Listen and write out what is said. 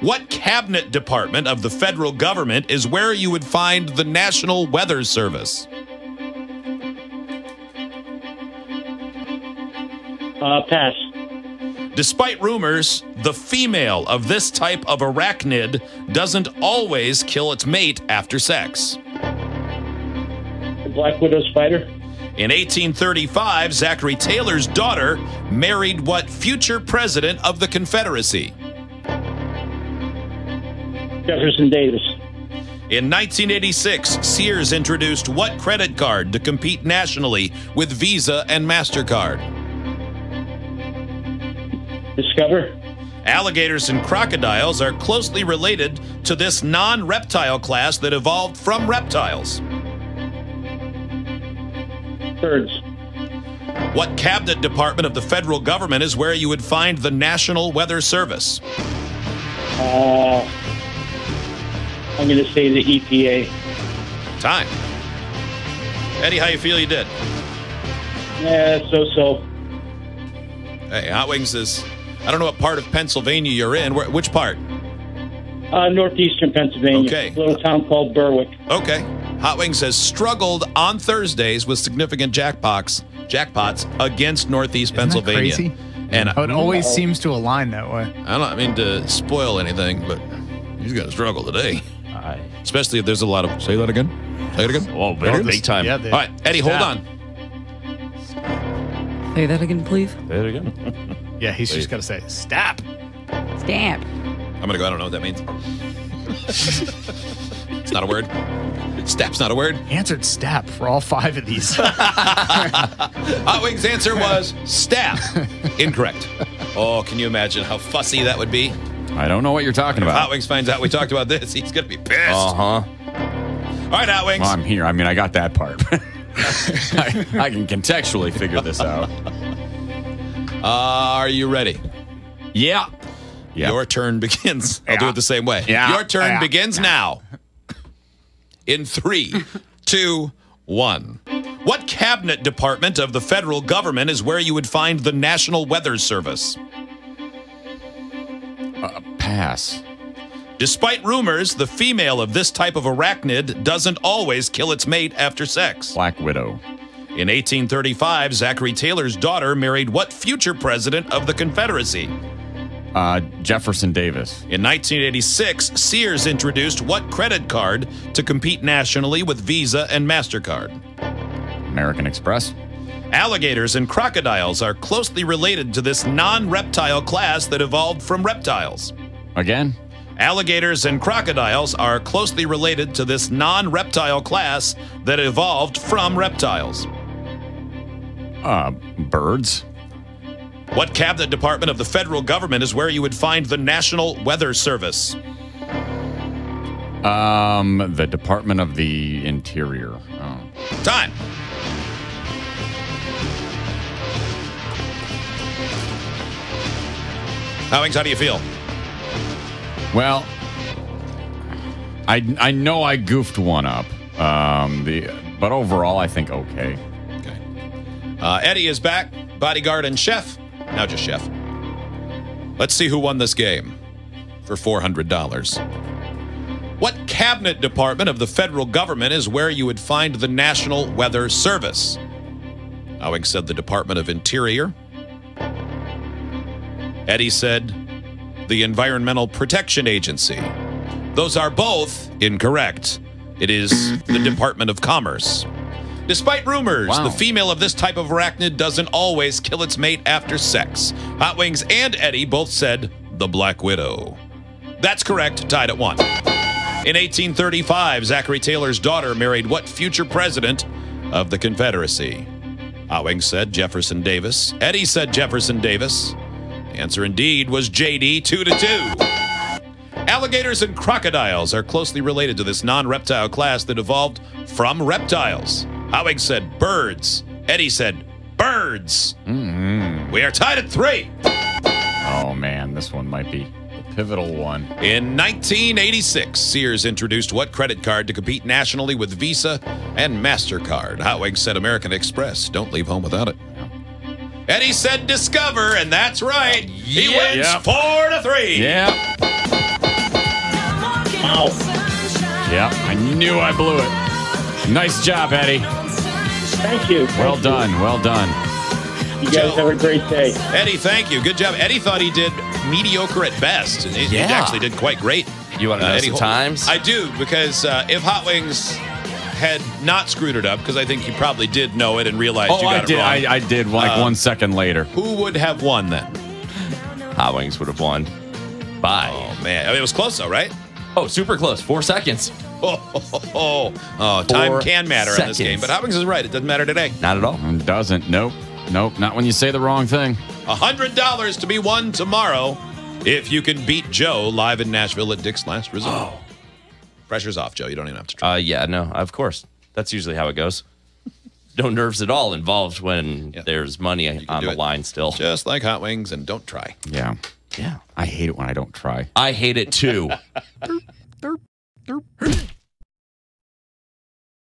What cabinet department of the federal government is where you would find the National Weather Service? Uh, pass. Despite rumors, the female of this type of arachnid doesn't always kill its mate after sex. The Black Widow spider. In 1835, Zachary Taylor's daughter married what future president of the Confederacy? Jefferson Davis. In 1986, Sears introduced what credit card to compete nationally with Visa and MasterCard? Discover. Alligators and crocodiles are closely related to this non reptile class that evolved from reptiles. Birds. What cabinet department of the federal government is where you would find the National Weather Service? Uh, I'm going to say the EPA. Time. Eddie, how you feel you did? Yeah, so so. Hey, Hot Wings is. I don't know what part of Pennsylvania you're in. Where, which part? Uh, northeastern Pennsylvania. Okay. A little town called Berwick. Okay. Hot Wings has struggled on Thursdays with significant jackpots, jackpots against Northeast Isn't that Pennsylvania. crazy? And How it I, always seems to align that way. I don't mean to spoil anything, but he's going to struggle today. Especially if there's a lot of. Say that again. Say it again. Oh, big, big time. Yeah, they- right, Eddie, hold Snap. on. Say that again, please. There you go. Yeah, he's just got to say, stop. Stamp. I'm going to go. I don't know what that means. it's not a word. Step's not a word. He answered stap for all five of these. Hot Wings' answer was staff. Incorrect. Oh, can you imagine how fussy that would be? I don't know what you're talking If Hot about. Wings finds out we talked about this, he's going to be pissed. Uh huh. All right, Hot Wings. Well, I'm here. I mean, I got that part. I, I can contextually figure this out. Uh, are you ready? Yeah. Yeah. Your turn begins. I'll do it the same way. Yeah. Your turn Yeah. begins now. In three, two, one. What cabinet department of the federal government is where you would find the National Weather Service? Uh, pass. Despite rumors, the female of this type of arachnid doesn't always kill its mate after sex. Black Widow. In 1835, Zachary Taylor's daughter married what future president of the Confederacy? Uh, Jefferson Davis. In 1986, Sears introduced what credit card to compete nationally with Visa and MasterCard? American Express. Alligators and crocodiles are closely related to this non reptile class that evolved from reptiles. Again. Alligators and crocodiles are closely related to this non reptile class that evolved from reptiles. Uh, birds. What cabinet department of the federal government is where you would find the National Weather Service? Um, the Department of the Interior. Oh. Time. Hot Wings, how do you feel? Well, I I know I goofed one up. Um, the but overall, I think okay. Okay. Uh, Eddie is back, bodyguard and chef. Now just chef. Let's see who won this game for $400. What cabinet department of the federal government is where you would find the National Weather Service? Hot Wings said the Department of Interior. Eddie said the Environmental Protection Agency. Those are both incorrect. It is the Department of Commerce. Despite rumors, Wow. the female of this type of arachnid doesn't always kill its mate after sex. Hot Wings and Eddie both said the Black Widow. That's correct, tied at one. In 1835, Zachary Taylor's daughter married what future president of the Confederacy? Hot Wings said Jefferson Davis. Eddie said Jefferson Davis. The answer indeed was JD, two to two. Alligators and crocodiles are closely related to this non reptile class that evolved from reptiles. Howig said birds. Eddie said birds. Mm-hmm. We are tied at three. Oh man, this one might be the pivotal one. In 1986, Sears introduced what credit card to compete nationally with Visa and MasterCard? Hotwig said American Express. Don't leave home without it. Eddie said Discover, and that's right. He Yeah. wins Yep. four to three. Yeah. Wow. Yeah. I knew I blew it. Nice job, Eddie. Thank you. Well Thank done. Well done. You, you guys have a great day. Eddie, thank you. Good job. Eddie thought he did mediocre at best, and he, he actually did quite great. You wanna know Eddie some Hol- times? I do, because uh, if Hot Wings had not screwed it up, because I think you probably did know it and realized Oh, you got I it did. wrong. I, I did like Uh, one second later. who would have won then? Hot Wings would have won by. Oh man, I mean, it was close though, right? Oh, super close. Four seconds. Oh, oh, oh, oh, time Four can matter in this game, but Hot Wings is right. It doesn't matter today. Not at all. It doesn't. Nope. Nope. Not when you say the wrong thing. hundred dollars to be won tomorrow if you can beat Joe live in Nashville at Dick's Last Resort. Pressure's off, Joe. You don't even have to try. Uh, yeah, no, of course. That's usually how it goes. No nerves at all involved when Yeah. there's money on the it. line still. Just like Hot Wings, and don't try. Yeah. Yeah. I hate it when I don't try. I hate it too. Derp.